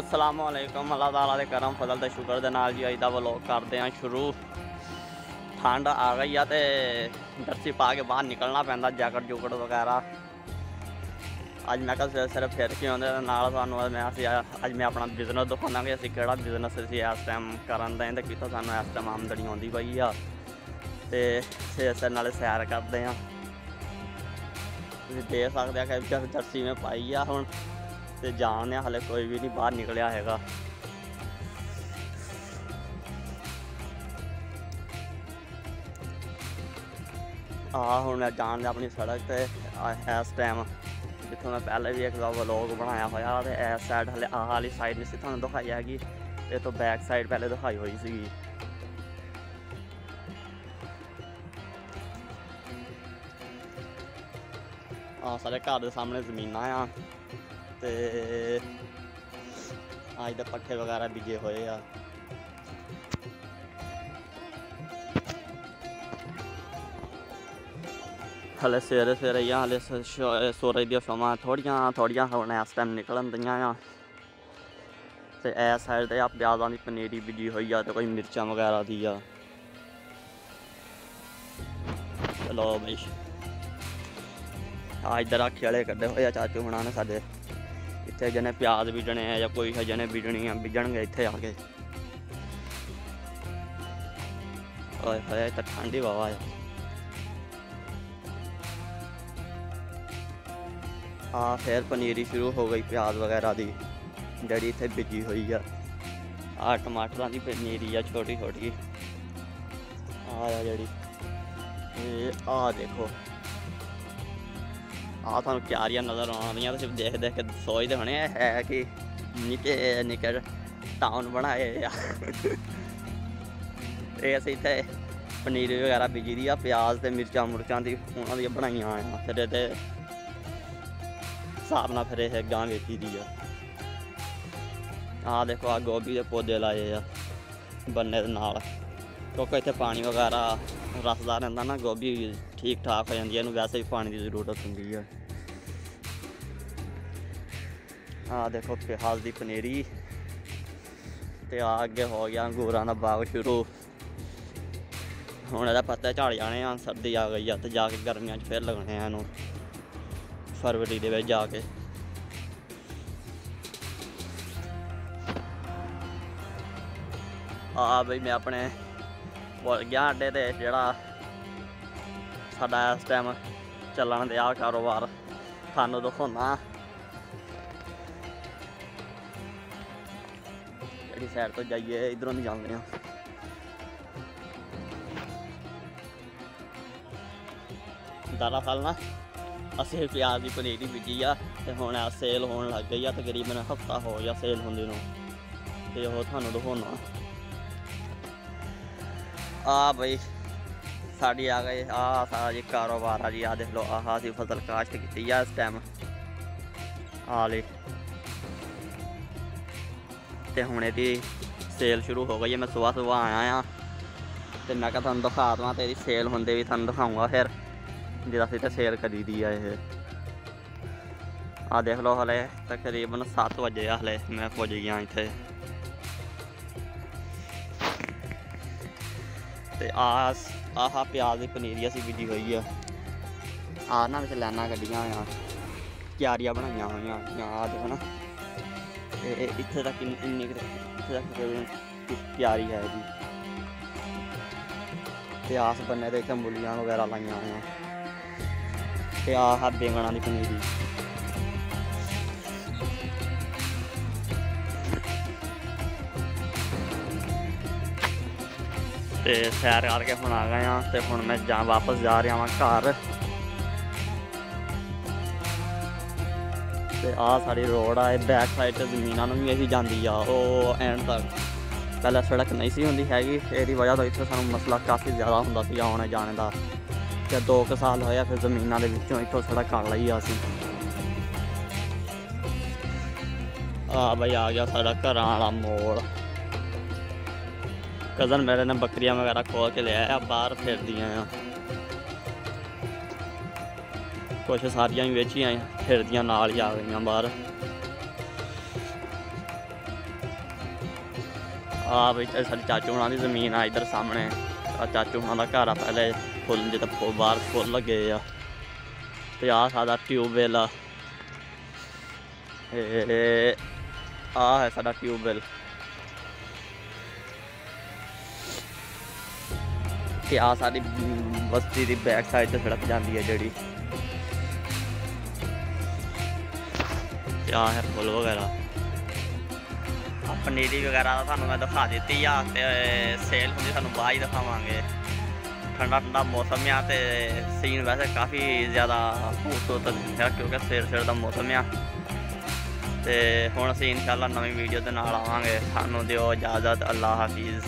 ਅਸਲਾਮ ਵਾਲੇਕਮ ਅੱਲਾਹ ਤਾਲਾ ਦੇ ਕਰਮ, ਫਜ਼ਲ ਤੇ ਸ਼ੁਕਰ ਦੇ ਨਾਲ ਜੀ ਅੱਜ ਦਾ ਵਲੋਗ ਕਰਦੇ ਆਂ ਸ਼ੁਰੂ। ਠੰਡ ਆ ਗਈ ਆ ਤੇ ਜਰਸੀ ਪਾ ਕੇ ਬਾਹਰ ਨਿਕਲਣਾ ਪੈਂਦਾ, ਜੈਕਟ ਜੁਕਟ ਵਗੈਰਾ। ਅੱਜ ਮੈਂ ਕਿਹਾ ਸਵੇਰੇ ਸਵੇਰੇ ਫਿਰ ਕੇ ਆਉਂਦੇ ਤੇ ਨਾਲ ਸਾਨੂੰ ਮੈਂ ਅਸੀਂ ਅੱਜ ਮੈਂ ਆਪਣਾ ਬਿਜ਼ਨਸ ਦਿਖਾਉਣਾ ਕਿ ਅਸੀਂ ਕਿਹੜਾ ਬਿਜ਼ਨਸ ਅਸੀਂ ਇਸ ਟਾਈਮ ਕਰਨ ਦਾ ਤੇ ਕਿਤੋਂ ਸਾਨੂੰ ਇਸ ਟਾਈਮ ਆਮਦਨੀ ਆਉਂਦੀ ਪਈ ਆ। ਤੇ ਸਵੇਰੇ ਸਵੇਰੇ ਨਾਲੇ ਸੈਰ ਕਰਦੇ ਆ ਤੁਸੀਂ ਦੇਖ ਸਕਦੇ ਆ ਕਿ ਜਰਸੀ ਮੈਂ ਪਾਈ ਆ ਹੁਣ। ਤੇ ਜਾਣਦੇ ਆ ਹਲੇ ਕੋਈ ਵੀ ਨਹੀਂ ਬਾਹਰ ਨਿਕਲਿਆ ਹੈਗਾ। ਆ ਹੁਣ ਜਾਣ ਜਾਣਦੇ ਆਪਣੀ ਸੜਕ ਤੇ ਇਸ ਟਾਈਮ ਜਿੱਥੋਂ ਮੈਂ ਪਹਿਲੇ ਵੀ ਇੱਕ ਦਾ ਵਲੌਗ ਬਣਾਇਆ ਹੋਇਆ ਤੇ ਇਸ ਸਾਈਡ ਹਲੇ ਆਹ ਵਾਲੀ ਸਾਈਡ ਨਹੀਂ ਸੀ ਤੁਹਾਨੂੰ ਦਿਖਾਈ ਹੈਗੀ ਇਹ ਤੋਂ ਬੈਕ ਸਾਈਡ ਪਹਿਲੇ ਦਿਖਾਈ ਹੋਈ ਸੀਗੀ। ਆ ਸਾਰੇ ਘਰ ਦੇ ਸਾਹਮਣੇ ਜ਼ਮੀਨਾਂ ਆ। ਤੇ ਅੱਜ ਦੇ ਪੱਠੇ ਵਗੈਰਾ ਬੀਜੇ ਹੋਏ ਆ। ਹਲੇ ਸਵੇਰੇ ਸਵੇਰੇ ਜਾਂ ਹਲੇ ਸੂਰਜ ਦੀਆਂ ਸ਼ਮਾਂ ਥੋੜੀਆਂ ਥੋੜੀਆਂ ਹੁਣ ਇਸ ਟਾਈਮ ਨਿਕਲਣ ਦਈਆਂ ਆ। ਤੇ ਇਸ ਸਾਈਡ ਤੇ ਆ ਪਿਆਜ਼ਾਂ ਦੀ ਪਨੀਰੀ ਬੀਜੀ ਹੋਈ ਆ ਤੇ ਕੋਈ ਮਿਰਚਾਂ ਵਗੈਰਾ ਦੀ ਆ। ਚਲੋ ਬਈ। ਆ ਇੱਧਰ ਆਖੇ ਵਾਲੇ ਕੱਢੇ ਹੋਏ ਆ ਚਾਚੂ ਹੁਣਾਂ ਨੇ ਸਾਡੇ। ਇੱਥੇ ਜਿਹਨੇ ਪਿਆਜ਼ ਬੀਜਣੇ ਆ ਜਾਂ ਕੋਈ ਹੈ ਬੀਜਣੀ ਆ, ਬੀਜਣਗੇ ਇੱਥੇ ਆ ਕੇ। ਓਏ ਹੋਏ ਤਾਂ ਠੰਡੀ ਹਵਾ ਆ। ਆ ਫੇਰ ਪਨੀਰੀ ਸ਼ੁਰੂ ਹੋ ਗਈ ਪਿਆਜ਼ ਵਗੈਰਾ ਦੀ, ਜਿਹੜੀ ਇੱਥੇ ਬੀਜੀ ਹੋਈ ਆ। ਆ ਟਮਾਟਰਾਂ ਦੀ ਪਨੀਰੀ ਆ ਛੋਟੀ ਛੋਟੀ ਆ ਆ ਜਿਹੜੀ, ਇਹ ਆ ਦੇਖੋ। ਆ ਤੁਹਾਨੂੰ ਕਿਆਰੀਆਂ ਨਜ਼ਰ ਆਉਂਦੀਆਂ, ਤੁਸੀਂ ਦੇਖ ਦੇਖ ਕੇ ਸੋਚਦੇ ਹੋਣੇ ਇਹ ਹੈ ਕਿ ਨਿੱਕੇ ਨਿੱਕੇ ਟਾਊਨ ਬਣਾਏ ਆ। ਇਹ ਅਸੀਂ ਇੱਥੇ ਪਨੀਰ ਵਗੈਰਾ ਬੀਜੀ ਦੀ ਆ, ਪਿਆਜ਼ ਤੇ ਮਿਰਚਾਂ ਮੁਰਚਾਂ ਦੀ, ਉਹਨਾਂ ਦੀਆਂ ਬਣਾਈਆਂ ਆ। ਫਿਰ ਇਹਦੇ ਹਿਸਾਬ ਨਾਲ ਫਿਰ ਇਹ ਗਾਂ ਵੇਚੀ ਦੀ ਆ। ਆ ਦੇਖੋ ਆ ਗੋਭੀ ਦੇ ਪੌਦੇ ਲਾਏ ਆ, ਬੰਨੇ ਦੇ ਨਾਲ। ਕਿਉਂਕਿ ਇੱਥੇ ਪਾਣੀ ਵਗੈਰਾ ਰਸਦਾ ਰਹਿੰਦਾ ਨਾ, ਗੋਭੀ ਠੀਕ ਠਾਕ ਹੋ ਜਾਂਦੀ ਹੈ ਇਹਨੂੰ ਵੈਸੇ ਵੀ ਪਾਣੀ ਦੀ ਜ਼ਰੂਰਤ ਹੁੰਦੀ ਹੈ ਆ ਦੇਖੋ ਪਿਆਜ਼ ਦੀ ਪਨੀਰੀ ਤੇ ਆ ਅੱਗੇ ਹੋ ਗਿਆ ਅੰਗੂਰਾਂ ਦਾ ਬਾਗ ਸ਼ੁਰੂ। ਹੁਣ ਇਹਦਾ ਪੱਤੇ ਝੜ ਜਾਣੇ ਆ, ਸਰਦੀ ਆ ਗਈ ਆ ਤੇ ਜਾ ਕੇ ਗਰਮੀਆਂ 'ਚ ਫਿਰ ਲੱਗਣੇ ਆ ਇਹਨੂੰ, ਫਰਵਰੀ ਦੇ ਵਿੱਚ ਜਾ ਕੇ। ਆ ਬਈ ਮੈਂ ਆਪਣੇ ਭੁੱਲ ਗਿਆ ਅੱਡੇ ਤੇ ਜਿਹੜਾ ਸਾਡਾ ਇਸ ਟਾਈਮ ਚੱਲਣ ਦੇ ਆ ਕਾਰੋਬਾਰ। ਤੁਹਾਨੂੰ ਦਿਖਾਉਣਾ ਜਿਹੜੀ ਸਾਈਡ ਤੋਂ ਜਾਈਏ, ਇਧਰੋਂ ਨਹੀਂ ਜਾਂਦੇ ਆ ਦਰਅਸਲ ਨਾ, ਅਸੀਂ ਪਿਆਜ਼ ਦੀ ਪਨੀਰੀ ਬੀਜੀ ਆ ਤੇ ਹੁਣ ਆ ਸੇਲ ਹੋਣ ਲੱਗ ਗਈ ਆ ਤਕਰੀਬਨ ਹਫਤਾ ਹੋ ਗਿਆ ਸੇਲ ਹੁੰਦੀ ਨੂੰ। ਤੇ ਉਹ ਤੁਹਾਨੂੰ ਦਿਖਾਉਣਾ ਆ ਬਈ, ਸਾਡੀ ਆ ਗਈ ਆ ਸਾਰਾ ਜੀ ਕਾਰੋਬਾਰ ਆ ਜੀ ਆ ਦੇਖ ਲਓ, ਆਹ ਅਸੀਂ ਫਸਲ ਕਾਸ਼ਤ ਕੀਤੀ ਆ ਇਸ ਟਾਈਮ ਆ ਲਈ ਤੇ ਹੁਣ ਇਹਦੀ ਸੇਲ ਸ਼ੁਰੂ ਹੋ ਗਈ ਹੈ ਮੈਂ ਸਵੇਰ ਸਵੇਰ ਆਇਆ ਆ। ਤੇ ਮੈਂ ਕਿਹਾ ਤੁਹਾਨੂੰ ਦਿਖਾ ਦਵਾਂ, ਤੇ ਇਹਦੀ ਸੇਲ ਹੁੰਦੇ ਵੀ ਤੁਹਾਨੂੰ ਦਿਖਾਉਂਗਾ ਫਿਰ ਜਿਹਦਾ ਅਸੀਂ ਤੇ ਸੇਲ ਕਰੀ ਦੀ ਆ ਇਹ। ਆ ਦੇਖ ਲਓ ਹਲੇ, ਤਕਰੀਬਨ 7 ਵਜੇ ਆ ਹਲੇ, ਮੈਂ ਪੁੱਜ ਗਿਆ ਇੱਥੇ। ਤੇ ਆ ਆਹ ਪਿਆਜ਼ ਦੀ ਪਨੀਰੀ ਸੀ ਬੀਜੀ ਹੋਈ ਆ। ਆ ਨਾ ਵਿੱਚ ਲਾਈਨਾਂ ਕੱਢੀਆਂ ਆ ਕਿਆਰੀਆਂ ਬਣਾਈਆਂ ਹੋਈਆਂ ਆ ਦੇਖੋ ਨਾ? ਇਹ ਇੱਥੇ ਤੱਕ ਇੰਨੀ ਇੱਥੇ ਤੱਕ ਕਿਆਰੀ ਹੈ ਜੀ ਤੇ ਆਸ ਬੰਨੇ ਤੇ ਇੱਥੇ ਮੂਲੀਆਂ ਵਗੈਰਾ ਲਾਈਆਂ ਹੋਈਆਂ। ਤੇ ਆਹ ਬੈਂਗਣਾ ਦੀ ਪਨੀਰੀ ਤੇ ਸੈਰ ਕਰਕੇ ਹੁਣ ਆ ਗਏ ਆ ਤੇ ਹੁਣ ਮੈਂ ਜਾਂ ਵਾਪਸ ਜਾ ਰਿਹਾ ਹਾਂ ਘਰ। ਤੇ ਆ ਸਾਡੀ ਰੋਡ ਆ, ਇਹ ਬੈਕ ਸਾਈਡ ਤੇ ਜ਼ਮੀਨਾਂ ਨੂੰ ਵੀ ਇਹੀ ਜਾਂਦੀ ਆ, ਉਹ ਐਂਡ ਤੱਕ। ਪਹਿਲਾਂ ਸੜਕ ਨਹੀਂ ਸੀ ਹੁੰਦੀ ਹੈਗੀ, ਇਹਦੀ ਵਜ੍ਹਾ ਤੋਂ ਇੱਥੇ ਸਾਨੂੰ ਮਸਲਾ ਕਾਫੀ ਜ਼ਿਆਦਾ ਹੁੰਦਾ ਸੀ ਆਉਣੇ ਜਾਣ ਦਾ। ਤੇ ਦੋ ਕੁ ਸਾਲ ਹੋਇਆ ਫਿਰ ਜ਼ਮੀਨਾਂ ਦੇ ਵਿੱਚੋਂ ਇੱਥੋਂ ਸੜਕ ਕਰ ਲਈ ਆ ਸੀ ਆ ਬਈ ਆ ਗਿਆ ਸਾਡਾ ਘਰਾਂ ਵਾਲਾ ਮੋੜ। ਕਜ਼ਨ ਮੇਰੇ ਨੇ ਬੱਕਰੀਆਂ ਵਗੈਰਾ ਖੋਲ ਕੇ ਲਿਆਇਆ ਬਾਹਰ ਫਿਰਦੀਆਂ ਆ। ਕੁਛ ਸਾਰੀਆਂ ਵੀ ਵੇਚੀਆਂ ਫਿਰਦੀਆਂ ਨਾਲ ਹੀ ਆ ਗਈਆਂ ਬਾਹਰ। ਆ ਵੀ ਸਾਡੇ ਚਾਚੂ ਹੁਣਾਂ ਦੀ ਜ਼ਮੀਨ ਆ ਇਧਰ ਸਾਹਮਣੇ। ਆ ਚਾਚੂ ਹੁਣਾਂ ਦਾ ਘਰ ਆ ਪਹਿਲੇ ਫੁੱਲ, ਜਿੱਦਾਂ ਫੁੱਲ, ਬਾਹਰ ਫੁੱਲ ਲੱਗੇ ਆ। ਤੇ ਆ ਸਾਡਾ ਟਿਊਬਵੈਲ ਆ। ਇਹ ਆ ਹੈ ਸਾਡਾ ਟਿਊਬਵੈਲ ਤੇ ਆ ਸਾਡੀ ਬਸਤੀ ਦੀ ਬੈਕ ਸਾਈਡ ਤੇ ਸੜਕ ਜਾਂਦੀ ਹੈ ਜਿਹੜੀ। ਆ ਹੈ ਫੁੱਲ ਵਗੈਰਾ। ਆ ਪਨੀਰੀ ਵਗੈਰਾ ਤਾਂ ਤੁਹਾਨੂੰ ਮੈਂ ਦਿਖਾ ਦਿੱਤੀ ਆ ਤੇ ਸੇਲ ਹੁੰਦੀ ਤੁਹਾਨੂੰ ਬਾਅਦ ਹੀ ਦਿਖਾਵਾਂਗੇ। ਠੰਡਾ ਠੰਡਾ ਮੌਸਮ ਆ ਤੇ ਸੀਨ ਵੈਸੇ ਕਾਫੀ ਜ਼ਿਆਦਾ ਖੂਬਸੂਰਤ ਹੈ ਕਿਉਂਕਿ ਸਿਰ ਸਿਰ ਦਾ ਮੌਸਮ ਆ। ਤੇ ਹੁਣ ਅਸੀਂ ਇਨਸ਼ਾਅੱਲਾ ਨਵੀਂ ਵੀਡੀਓ ਦੇ ਨਾਲ ਆਵਾਂਗੇ। ਸਾਨੂੰ ਦਿਓ ਇਜਾਜ਼ਤ ਅੱਲਾ ਹਾਫਿਜ਼।